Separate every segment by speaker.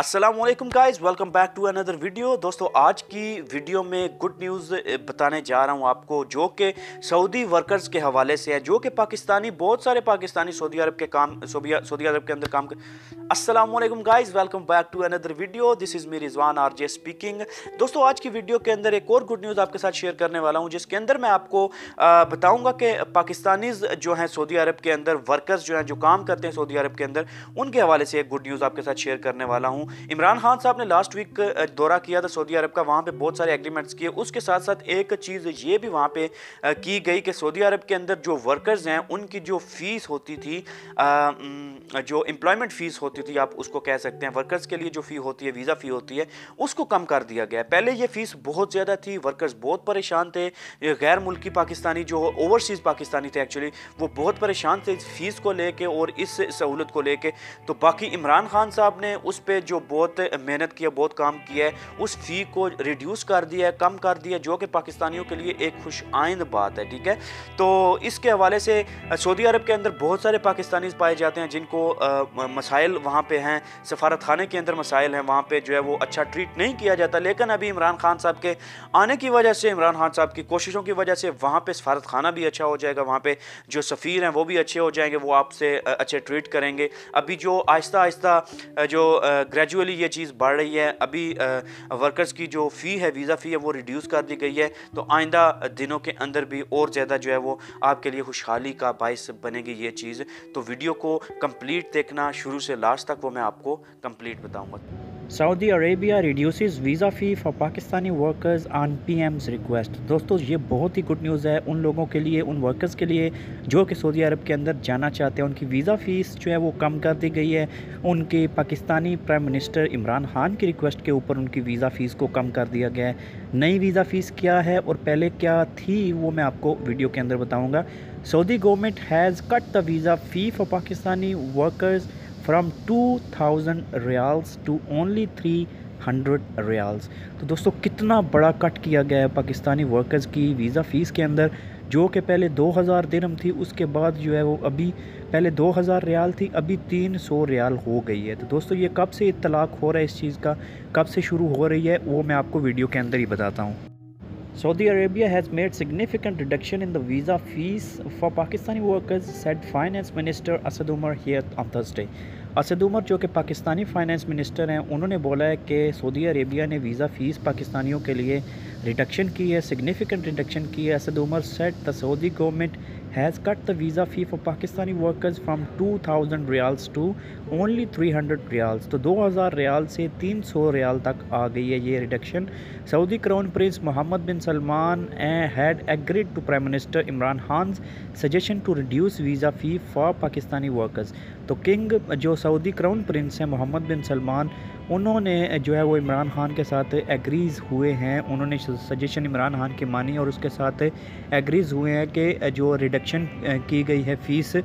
Speaker 1: السلام علیکم guys welcome back to another video دوستو، آج کی ویڈیو میں گڈ نیوز بتانے جا رہا ہوں آپ کو، جو کہ سعودی ورکرز کے حوالے سے ہے، جو کہ پاکستانی، بہت سارے پاکستانی سعودی عرب کے کام، سعودی عرب کے اندر کام السلام علیکم guys welcome back to another video this is me Rizwan R J speaking دوستو، آج کی ویڈیو کے اندر ایک اور گڈ نیوز آپ کے ساتھ شیئر کرنے والا ہوں، جس کے اندر میں آپ کو بتاؤں گا کہ پاکستانیز جو ہیں سعودی عرب کے اندر ورکرز جو ہیں جو کام کرتے ہیں سعودی عرب کے اندر، ان کے حوالے سے ایک گڈ نیوز آپ کے ساتھ شیئر کرنے والا ہوں۔ عمران خان صاحب نے لاسٹ ویک دورہ کیا تھا سعودی عرب کا، وہاں پہ بہت سارے ایگریمنٹس کیے۔ اس کے ساتھ ساتھ ایک چیز یہ بھی وہاں پہ کی گئی کہ سعودی عرب کے اندر جو ورکرز ہیں، ان کی جو فیس ہوتی تھی جو امپلائمنٹ فیس ہوتی تھی، آپ اس کو کہہ سکتے ہیں ورکرز کے لیے جو فی ہوتی ہے ویزا فی ہوتی ہے، اس کو کم کر دیا گیا۔ پہلے یہ فیس بہت زیادہ تھی ورکرز بہت پریشان تھے۔ غیر ملکی پاکستانی جو اوورسیز پاکستانی تھے ایکچولی وہ بہت پریشان تھے اس فیس کو لے کے اور اس سہولت کو لے کے۔ تو باقی عمران خان صاحب نے اس پہ جو بہت محنت کیا بہت کام کیا ہے، اس فی کو ریڈیوس کر دیا ہے، کم کر دیا جو کہ پاکستانیوں کے لیے ایک خوش آئند بات ہے، ٹھیک ہے؟ تو اس کے حوالے سے سعودی عرب کے اندر بہت سارے پاکستانی پائے جاتے ہیں جن کو مسائل وہاں پہ ہیں، سفارت خانے کے اندر مسائل ہیں، وہاں پہ جو ہے وہ اچھا ٹریٹ نہیں کیا جاتا، لیکن ابھی عمران خان صاحب کے آنے کی وجہ سے، عمران خان صاحب کی کوششوں کی وجہ سے وہاں پہ سفارت خانہ بھی اچھا ہو جائے گا، وہاں پہ جو سفیر ہیں وہ بھی اچھے ہو جائیں گے، وہ آپ سے اچھے ٹریٹ کریں گے۔ ابھی جو آہستہ آہستہ، جو گریجولی یہ چیز بڑھ رہی ہے۔ ابھی ورکرز کی جو فی ہے ویزا فی ہے، وہ ریڈیوس کر دی گئی ہے۔ تو آئندہ دنوں کے اندر بھی اور زیادہ جو ہے وہ آپ کے لیے خوشحالی کا باعث بنے گی یہ چیز۔ تو ویڈیو کو کمپلیٹ دیکھنا شروع سے لاسٹ تک وہ میں آپ کو کمپلیٹ بتاؤں گا۔
Speaker 2: Saudi Arabia reduces visa fee for Pakistani workers on PM's request دوستو، یہ بہت ہی گڈ نیوز ہے ان لوگوں کے لیے، ان ورکرز کے لیے جو کہ سعودی عرب کے اندر جانا چاہتے ہیں۔ ان کی ویزا فیس جو ہے وہ کم کر دی گئی ہے۔ ان کے پاکستانی پرائم منسٹر عمران خان کی ریکویسٹ کے اوپر ان کی ویزا فیس کو کم کر دیا گیا ہے۔ نئی ویزا فیس کیا ہے اور پہلے کیا تھی وہ میں آپ کو ویڈیو کے اندر بتاؤں گا۔ Saudi government has cut the visa fee for Pakistani workers from two thousand riyals to only three hundred riyals تو دوستو، کتنا بڑا کٹ کیا گیا ہے پاکستانی ورکرز کی ویزا فیس کے اندر، جو کہ پہلے دو ہزار درم تھی، اس کے بعد جو ہے وہ ابھی پہلے دو ہزار ریال تھی، ابھی تین سو ریال ہو گئی ہے۔ تو دوستو، یہ کب سے اطلاق ہو رہا ہے اس چیز کا؟ کب سے شروع ہو رہی ہے؟ وہ میں آپ کو ویڈیو کے اندر ہی بتاتا ہوں۔ Saudi Arabia has made significant reduction in the visa fee for Pakistani workers said finance minister Asad Umar here on Thursday Asad Umar جو کہ پاکستانی فائنینس منسٹر ہیں انہوں نے بولا ہے کہ سعودی عربیہ نے ویزا فیس پاکستانیوں کے لیے ریڈکشن کی ہے سگنیفیکنٹ ریڈکشن کی ہے Asad Umar said the Saudi government has cut the visa fee for Pakistani workers from two thousand riyals to only three hundred riyals تو دو ہزار ریال سے تین سو ریال تک آ گئی ہے یہ reduction Saudi crown prince Mohammed bin Salman had agreed to prime minister Imran Khan's suggestion to reduce visa fee for Pakistani workers تو کنگ جو سعودی کراؤن پرنس ہیں محمد بن سلمان انہوں نے جو ہے وہ عمران خان کے ساتھ ایگریز ہوئے ہیں۔ انہوں نے سجیشن عمران خان کی مانی اور اس کے ساتھ ایگریز ہوئے ہیں کہ جو ریڈکشن کی گئی ہے فیس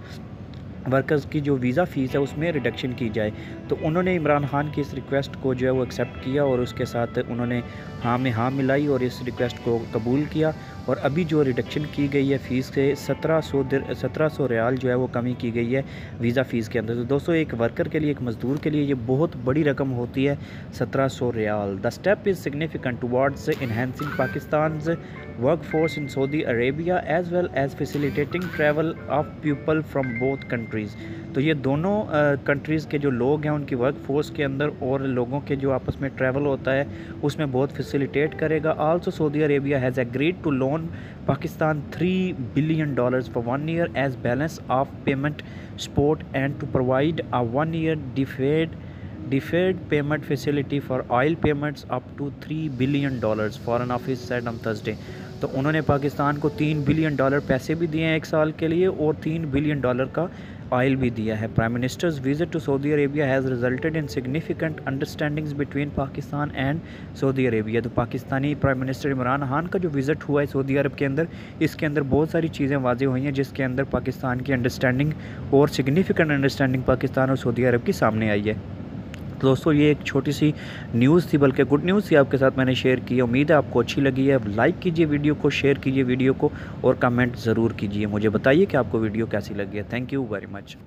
Speaker 2: ورکرز کی جو ویزا فیس ہے اس میں ریڈکشن کی جائے۔ تو انہوں نے عمران خان کی اس ریکویسٹ کو جو ہے وہ ایکسیپٹ کیا اور اس کے ساتھ انہوں نے ہاں میں ہاں ملائی اور اس ریکویسٹ کو قبول کیا۔ اور ابھی جو ریڈکشن کی گئی ہے فیس سے، سترہ سو در، سترہ سو ریال جو ہے وہ کمی کی گئی ہے ویزا فیس کے اندر۔ تو دوستو، ایک ورکر کے لیے، ایک مزدور کے لیے یہ بہت بڑی رقم ہوتی ہے، سترہ سو riyal. The step is significant towards enhancing Pakistan's work force in Saudi Arabia as well as facilitating travel of people from both countries تو یہ دونوں کنٹریز کے جو لوگ ہیں، ان کی ورک فورس کے اندر اور لوگوں کے جو آپس میں ٹریول ہوتا ہے، اس میں بہت فیسیلیٹیٹ کرے گا. Also Saudi Arabia has agreed to loan Pakistan three billion dollars for one year as balance of payment support and to provide a one year deferred deferred payment facility for oil payments up to three billion dollars foreign office said on Thursday تو انہوں نے پاکستان کو تین billion dollar پیسے بھی دیے ہیں ایک سال کے لیے اور تین بلین ڈالر کا آئل بھی دیا ہے prime minister's visit to Saudi Arabia has resulted in significant understandings between Pakistan and Saudi Arabia تو پاکستانی پرائم منسٹر عمران خان کا جو وزٹ ہوا ہے سعودی عرب کے اندر اس کے اندر بہت ساری چیزیں واضح ہوئی ہیں جس کے اندر پاکستان کی انڈرسٹینڈنگ اور سگنیفیکنٹ انڈرسٹینڈنگ پاکستان اور سعودی عرب کی سامنے آئی ہے دوستو، یہ ایک چھوٹی سی نیوز تھی، بلکہ گڈ نیوز تھی آپ کے ساتھ میں نے شیئر کی۔ امید ہے آپ کو اچھی لگی ہے۔ لائک کیجیے ویڈیو کو، شیئر کیجیے ویڈیو کو اور کمنٹ ضرور کیجیے۔ مجھے بتائیے کہ آپ کو ویڈیو کیسی لگی ہے۔ Thank you very much